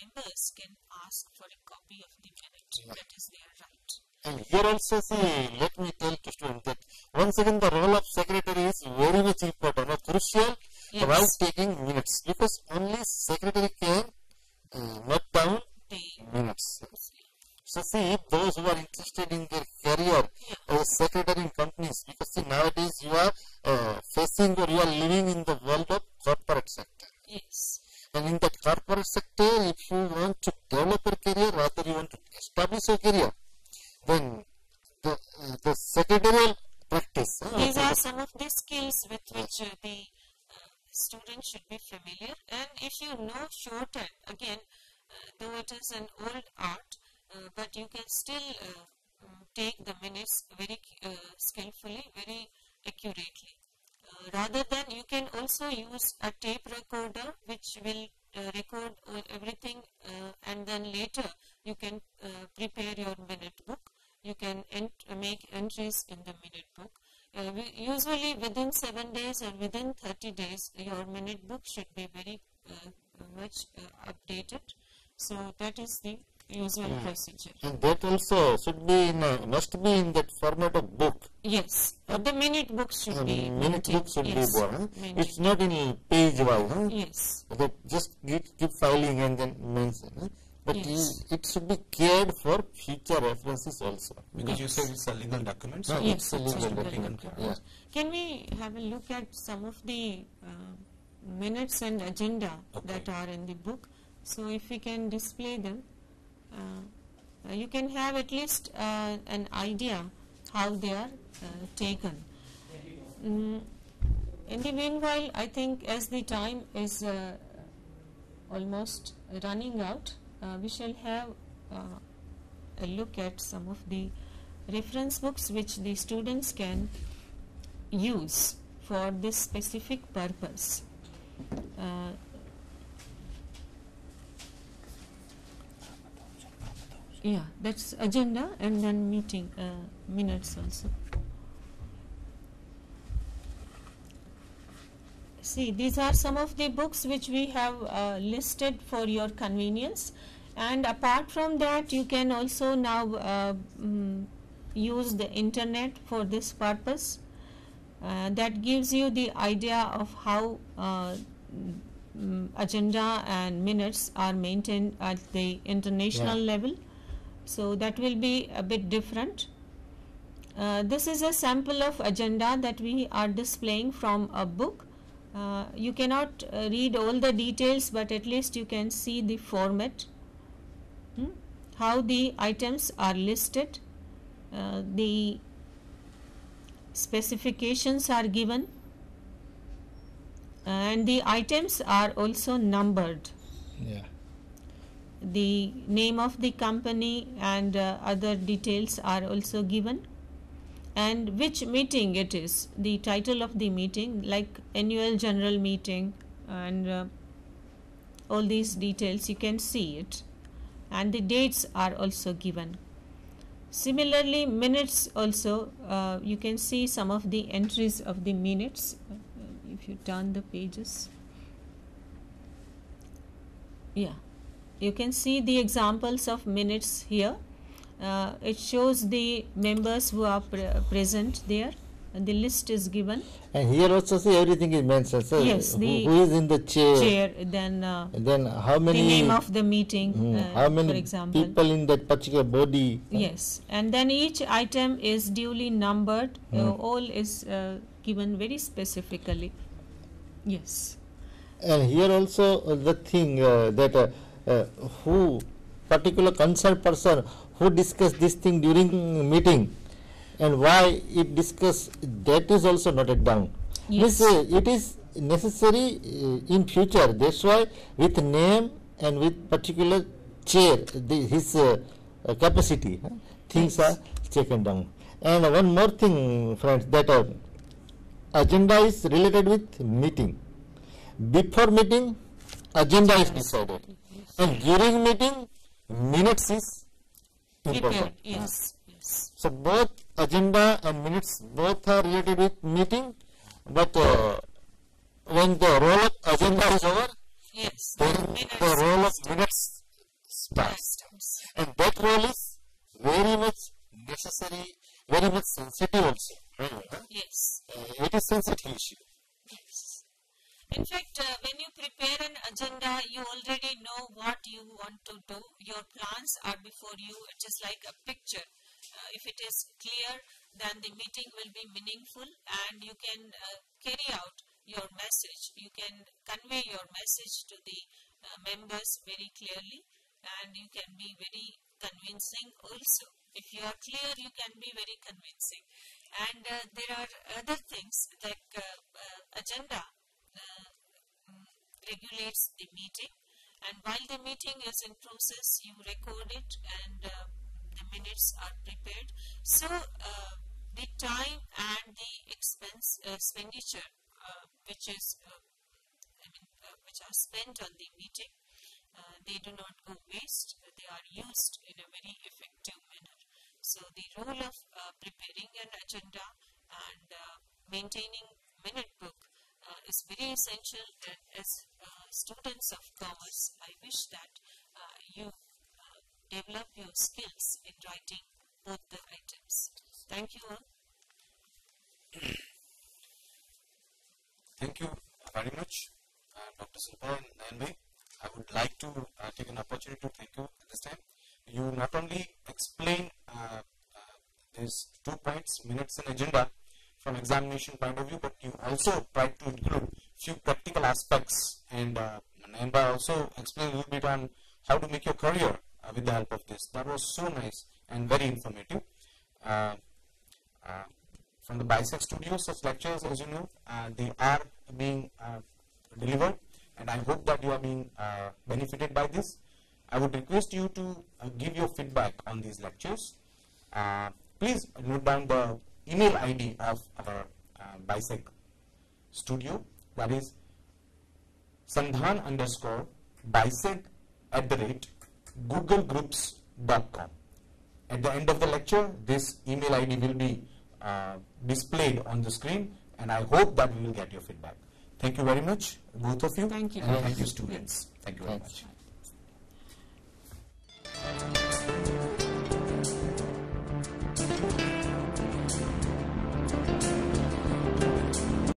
members can ask for a copy of the minute. That is their right. And here also, see, let me tell to students that once again the role of secretary is very much important or crucial Yes. while taking minutes because only secretary can uh, note down The minutes. So see, those who are interested in their career as a secretary in companies, because see nowadays you are uh, facing or you are living in the world of corporate sector. yes, And in that corporate sector, if you want to develop your career, rather you want to establish your career, then the, uh, the secretarial practice. uh, these are some of the skills with which uh, the uh, student should be familiar. And if you know shorthand, again, uh, though it is an old art, uh, but you can still uh, take the minutes very uh, skillfully, very accurately. Uh, rather than you can also use a tape recorder which will uh, record uh, everything uh, and then later you can uh, prepare your minute book. You can ent- make entries in the minute book. Uh, usually within 7 days or within 30 days your minute book should be very uh, much uh, updated. So that is the usual procedure. And that also should be in a, must be in that format of book. yes. Uh, the minute book should be Um, minute book should yes, be minute. It's not in page wise. Huh? yes That just keep, keep filing and then mention. Huh? But Yes. it should be cared for future references also. Because you said it's a legal document. So Yes, it's a legal legal document. document. Can we have a look at some of the uh, minutes and agenda that are in the book? So if we can display them, uh, uh, you can have at least uh, an idea how they are uh, taken. Mm, in the meanwhile, I think as the time is uh, almost running out, uh, we shall have uh, a look at some of the reference books which the students can use for this specific purpose. Uh, yeah, that's agenda and then meeting uh, minutes also. See, these are some of the books which we have uh, listed for your convenience. And apart from that, you can also now uh, mm, use the internet for this purpose. Uh, that gives you the idea of how uh, mm, agenda and minutes are maintained at the international Yeah. level. So that will be a bit different. Uh, this is a sample of agenda that we are displaying from a book. Uh, you cannot uh, read all the details, but at least you can see the format, hmm, how the items are listed, uh, the specifications are given, and the items are also numbered. Yeah. the name of the company and uh, other details are also given and which meeting it is. The title of the meeting like annual general meeting and uh, all these details you can see it. And the dates are also given. Similarly minutes also uh, you can see some of the entries of the minutes uh, if you turn the pages. Yeah. You can see the examples of minutes here uh, it shows the members who are pre- present there. And the list is given. And here also see everything is mentioned. So Yes, who, who is in the chair? chair then uh, then how many the name of the meeting Hmm, uh, how many for example. people in that particular body? yes. And then each item is duly numbered. Uh, all is uh, given very specifically. Yes. And here also uh, the thing uh, that uh, uh, who particular concerned person who discuss this thing during meeting and why it discuss that is also noted down. Yes. Means, uh, it is necessary uh, in future. That's why with name and with particular chair, the, his uh, capacity, huh, things Yes. are taken down. And one more thing, friends, that uh, agenda is related with meeting. Before meeting, agenda is decided. And during meeting, minutes is prepared important. yes yes So both agenda and minutes both are related with meeting, but uh, when the role of agenda is over, yes then the role of minutes starts. starts. And that role is very much necessary, very much sensitive also. Uh, Yes. it is sensitive issue. In fact, uh, when you prepare an agenda, you already know what you want to do. Your plans are before you, just like a picture. Uh, if it is clear, then the meeting will be meaningful and you can uh, carry out your message. You can convey your message to the uh, members very clearly and you can be very convincing also. If you are clear, you can be very convincing. And uh, there are other things like uh, agenda regulates the meeting. And while the meeting is in process you record it and uh, the minutes are prepared. So uh, the time and the expense uh, expenditure uh, which is uh, I mean uh, which are spent on the meeting they do not go waste. They are used in a very effective manner. So the role of preparing an agenda and maintaining minute book uh, is very essential that as uh, students of commerce I wish that uh, you uh, develop your skills in writing both the items. Thank you all. Thank you very much, uh, Dr. Silpa and Nayanbhai. I would like to uh, take an opportunity to thank you at this time. You not only explain these two points, minutes and agenda, from examination point of view, but you also try to include few practical aspects and uh, also explained a little bit on how to make your career uh, with the help of this. That was so nice and very informative. Uh, uh, from the BISAG Studios, such lectures, as you know, uh, they are being uh, delivered, and I hope that you are being uh, benefited by this. I would request you to give your feedback on these lectures. Please note down the email ID of our BISAG Studio, that is sandhan underscore bisag at the rate googlegroups.com. At the end of the lecture, this email ID will be uh, displayed on the screen and I hope that we will get your feedback. Thank you very much, both of you. Thank you. And thank you, students. Thank you very much.